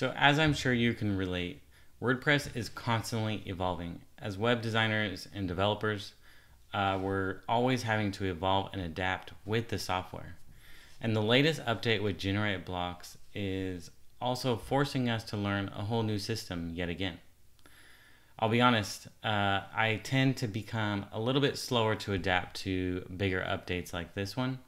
So, as I'm sure you can relate, WordPress is constantly evolving. As web designers and developers, uh, we're always having to evolve and adapt with the software. And the latest update with GenerateBlocks is also forcing us to learn a whole new system yet again. I'll be honest, uh, I tend to become a little bit slower to adapt to bigger updates like this one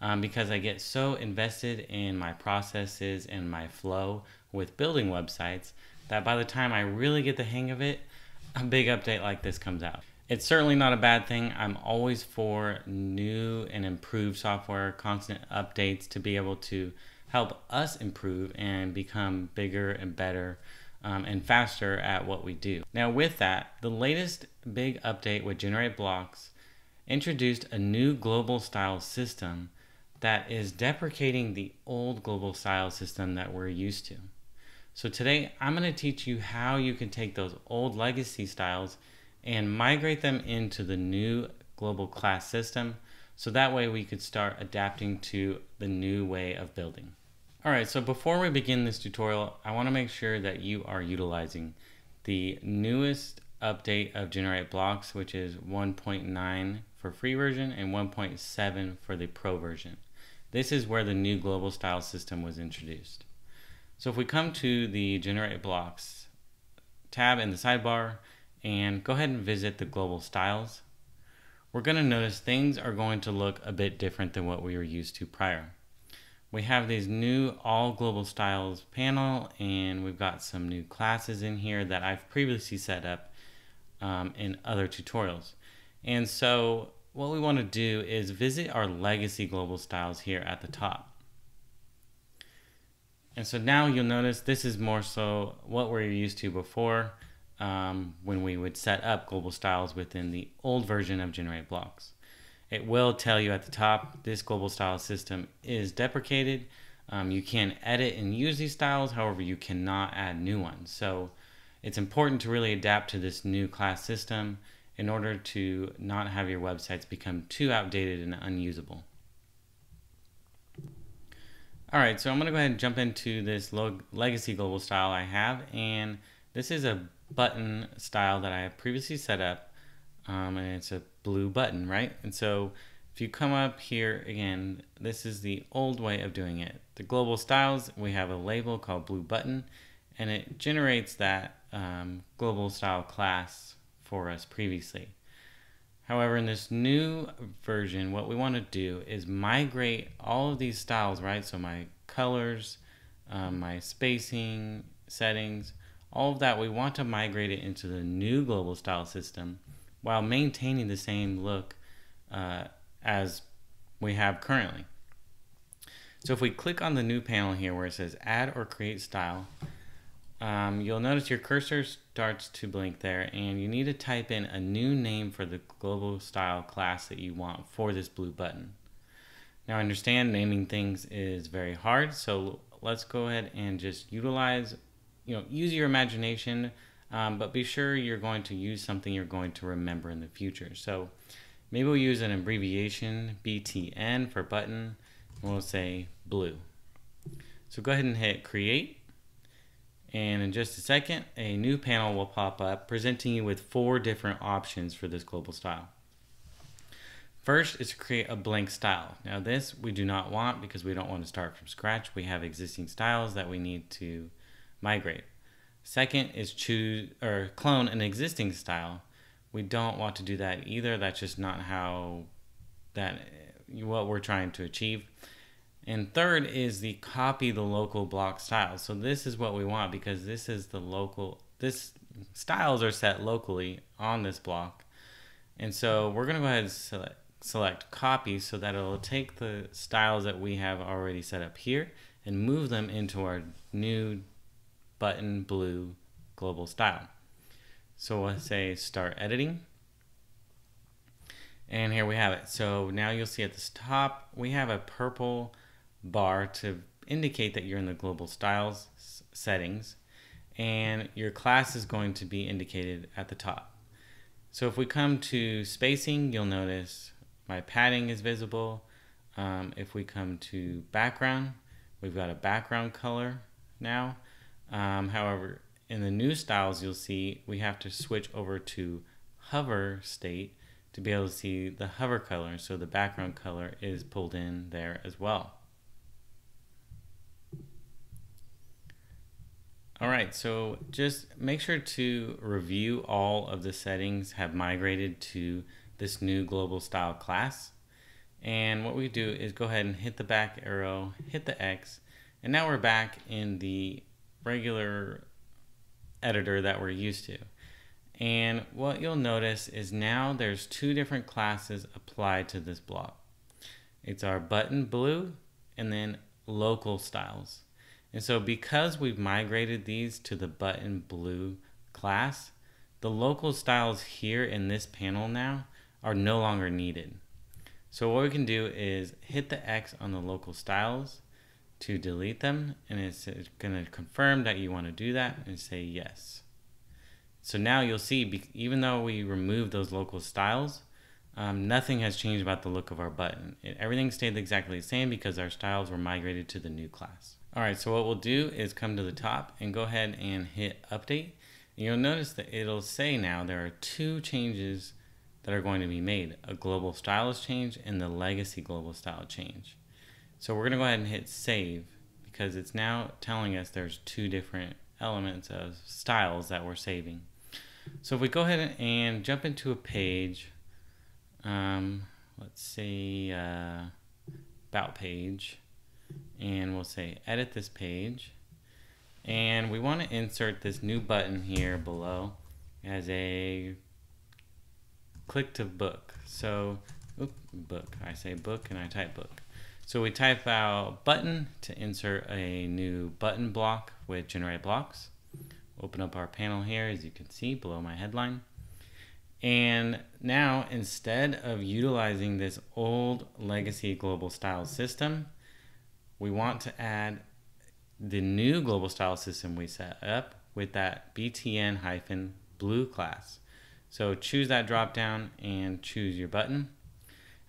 um, because I get so invested in my processes and my flow with building websites that by the time I really get the hang of it, a big update like this comes out. It's certainly not a bad thing. I'm always for new and improved software, constant updates to be able to help us improve and become bigger and better um, and faster at what we do. Now, with that, the latest big update with GenerateBlocks introduced a new global style system that is deprecating the old global style system that we're used to. So today I'm going to teach you how you can take those old legacy styles and migrate them into the new global class system so that way we could start adapting to the new way of building. Alright, so before we begin this tutorial, I want to make sure that you are utilizing the newest update of GenerateBlocks, which is 1.9 for free version and 1.7 for the pro version. This is where the new global style system was introduced. So if we come to the GenerateBlocks tab in the sidebar and go ahead and visit the global styles, we're going to notice things are going to look a bit different than what we were used to prior. We have these new all global styles panel and we've got some new classes in here that I've previously set up um, in other tutorials. And so what we want to do is visit our legacy global styles here at the top. And so now you'll notice this is more so what we're used to before um, when we would set up global styles within the old version of GenerateBlocks. It will tell you at the top this global style system is deprecated. Um, you can edit and use these styles, however, you cannot add new ones. So it's important to really adapt to this new class system in order to not have your websites become too outdated and unusable. All right, so I'm gonna go ahead and jump into this legacy global style I have, and this is a button style that I have previously set up, um, and it's a blue button, right? And so if you come up here again, this is the old way of doing it. The global styles, we have a label called blue button, and it generates that um, global style class for us previously. However, in this new version, what we want to do is migrate all of these styles, right? So my colors, um, my spacing settings, all of that, we want to migrate it into the new global style system while maintaining the same look uh, as we have currently. So if we click on the new panel here where it says add or create style, um, you'll notice your cursor starts to blink there and you need to type in a new name for the global style class that you want for this blue button. Now I understand naming things is very hard so let's go ahead and just utilize, you know, use your imagination um, but be sure you're going to use something you're going to remember in the future. So maybe we'll use an abbreviation BTN for button and we'll say blue. So go ahead and hit create and in just a second, a new panel will pop up presenting you with four different options for this global style. First is to create a blank style. Now this we do not want because we don't want to start from scratch. We have existing styles that we need to migrate. Second is choose or clone an existing style. We don't want to do that either. That's just not how that what we're trying to achieve. And third is the copy the local block style. So this is what we want because this is the local, this styles are set locally on this block. And so we're gonna go ahead and select, select copy so that it'll take the styles that we have already set up here and move them into our new button blue global style. So we'll say start editing. And here we have it. So now you'll see at the top, we have a purple bar to indicate that you're in the global styles settings and your class is going to be indicated at the top. So if we come to spacing, you'll notice my padding is visible. Um, if we come to background, we've got a background color now. Um, however, in the new styles, you'll see we have to switch over to hover state to be able to see the hover color. So the background color is pulled in there as well. All right, so just make sure to review all of the settings have migrated to this new global style class. And what we do is go ahead and hit the back arrow, hit the X, and now we're back in the regular editor that we're used to. And what you'll notice is now there's two different classes applied to this block. It's our button blue and then local styles. And so because we've migrated these to the button blue class, the local styles here in this panel now are no longer needed. So what we can do is hit the X on the local styles to delete them and it's going to confirm that you want to do that and say yes. So now you'll see, even though we removed those local styles, um, nothing has changed about the look of our button. It, everything stayed exactly the same because our styles were migrated to the new class. All right, so what we'll do is come to the top and go ahead and hit update. And you'll notice that it'll say now there are two changes that are going to be made, a global styles change and the legacy global style change. So we're gonna go ahead and hit save because it's now telling us there's two different elements of styles that we're saving. So if we go ahead and jump into a page, um, let's say uh, about page, and we'll say edit this page. And we want to insert this new button here below as a click to book. So, book, I say book and I type book. So we type out button to insert a new button block with generate blocks. Open up our panel here as you can see below my headline. And now instead of utilizing this old legacy global style system, we want to add the new global style system we set up with that BTN blue class. So choose that drop down and choose your button.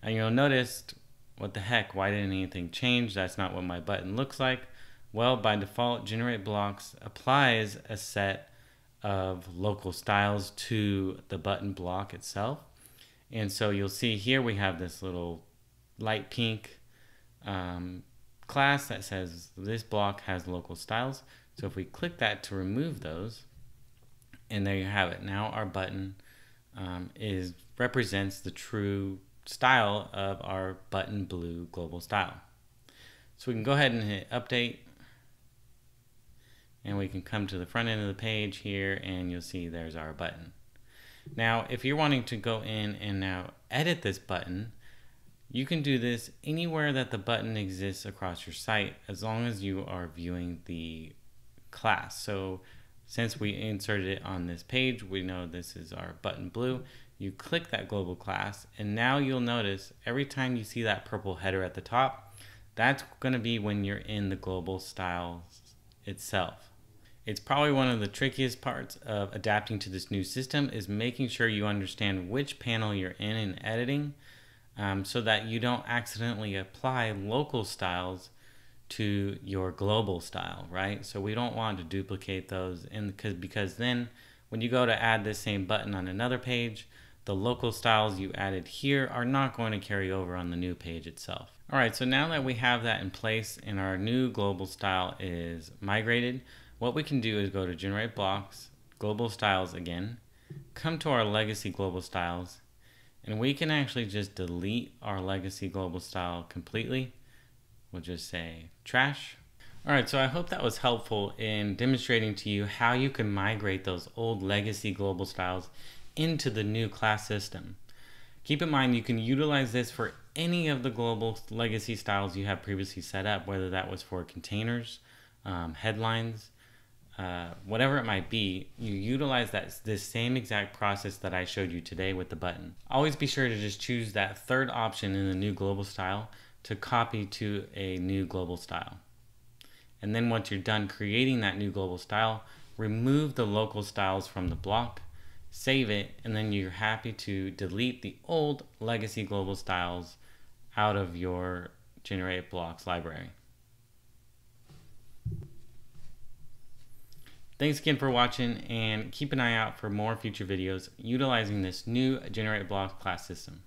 And you'll notice, what the heck, why didn't anything change? That's not what my button looks like. Well, by default, GenerateBlocks applies a set of local styles to the button block itself. And so you'll see here we have this little light pink um, class that says this block has local styles. So if we click that to remove those, and there you have it. Now our button um, is represents the true style of our button blue global style. So we can go ahead and hit update and we can come to the front end of the page here and you'll see there's our button. Now if you're wanting to go in and now edit this button you can do this anywhere that the button exists across your site as long as you are viewing the class. So since we inserted it on this page, we know this is our button blue. You click that global class, and now you'll notice every time you see that purple header at the top, that's going to be when you're in the global style itself. It's probably one of the trickiest parts of adapting to this new system is making sure you understand which panel you're in in editing um, so that you don't accidentally apply local styles to your global style, right? So we don't want to duplicate those in because because then when you go to add this same button on another page, the local styles you added here are not going to carry over on the new page itself. All right, so now that we have that in place and our new global style is migrated, what we can do is go to generate blocks, global styles again, come to our legacy global styles, and we can actually just delete our legacy global style completely. We'll just say trash. All right, so I hope that was helpful in demonstrating to you how you can migrate those old legacy global styles into the new class system. Keep in mind you can utilize this for any of the global legacy styles you have previously set up, whether that was for containers, um, headlines, uh, whatever it might be, you utilize that this same exact process that I showed you today with the button. Always be sure to just choose that third option in the new global style to copy to a new global style. And then once you're done creating that new global style, remove the local styles from the block, save it, and then you're happy to delete the old legacy global styles out of your generate blocks library. Thanks again for watching and keep an eye out for more future videos utilizing this new Generate Block class system.